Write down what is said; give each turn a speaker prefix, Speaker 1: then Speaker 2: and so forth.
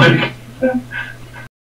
Speaker 1: like